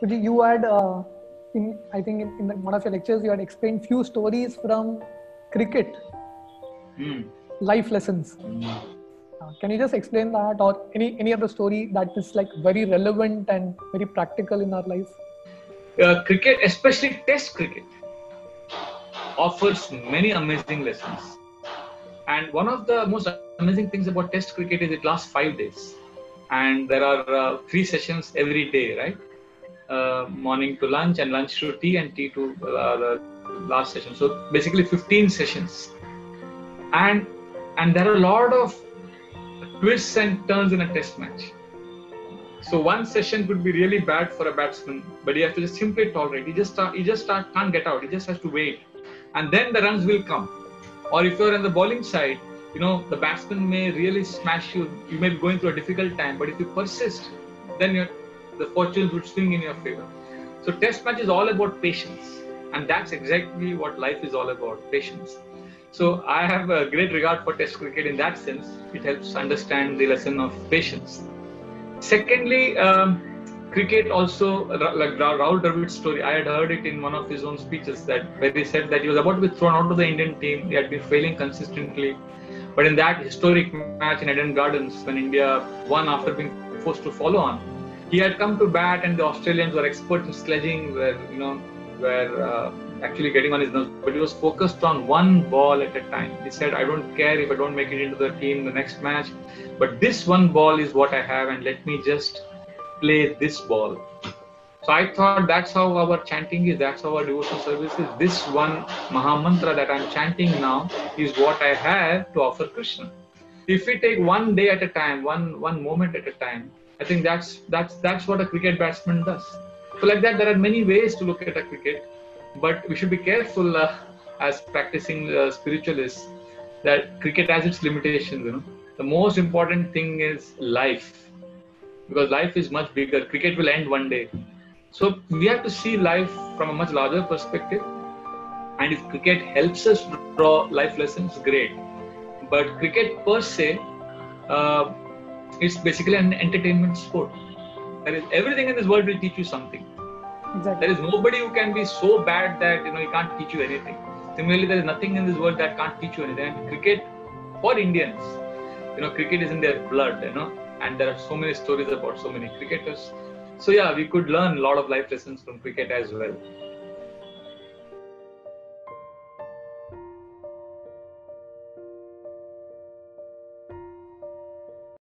Suji, you had, uh, in, I think in, in one of your lectures, you had explained few stories from cricket, Hmm. life lessons. Uh, can you just explain that, or any any other story that is like very relevant and very practical in our life? Uh, cricket, especially Test cricket, offers many amazing lessons. And one of the most amazing things about Test cricket is it lasts five days, and there are uh, three sessions every day, right? Uh, morning to lunch, and lunch to tea, and tea to uh, the last session. So basically, 15 sessions, and and there are a lot of twists and turns in a Test match. So one session could be really bad for a batsman, but he has to just simply tolerate. He just start, just start, can't get out. He just has to wait, and then the runs will come. Or if you're on the bowling side, you know the batsman may really smash you. You may be going through a difficult time, but if you persist, then your the fortunes would swing in your favor. So Test match is all about patience, and that's exactly what life is all about: patience. So I have a great regard for Test cricket in that sense. It helps understand the lesson of patience. Secondly, um, cricket also, like Ra- Rahul Dravid's story, I had heard it in one of his own speeches that where he said that he was about to be thrown out of the Indian team. He had been failing consistently. But in that historic match in Eden Gardens, when India won after being forced to follow on, he had come to bat, and the Australians were experts in sledging, were you know, were uh, actually getting on his nerves. But he was focused on one ball at a time. He said, "I don't care if I don't make it into the team the next match, but this one ball is what I have, and let me just play this ball." So I thought that's how our chanting is, that's how our devotional service is. This one Maha Mantra that I'm chanting now is what I have to offer Krishna. If we take one day at a time, one one moment at a time, I think that's that's that's what a cricket batsman does. So like that, there are many ways to look at a cricket, but we should be careful uh, as practicing uh, spiritualists that cricket has its limitations. You know, the most important thing is life, because life is much bigger. Cricket will end one day, so we have to see life from a much larger perspective. And if cricket helps us draw life lessons, great. But cricket per se, uh, it's basically an entertainment sport. There is everything in this world will teach you something. Exactly. There is nobody who can be so bad that you know he can't teach you anything. Similarly, there is nothing in this world that can't teach you anything. And cricket, for Indians, you know, cricket is in their blood, you know, and there are so many stories about so many cricketers. So yeah, we could learn a lot of life lessons from cricket as well.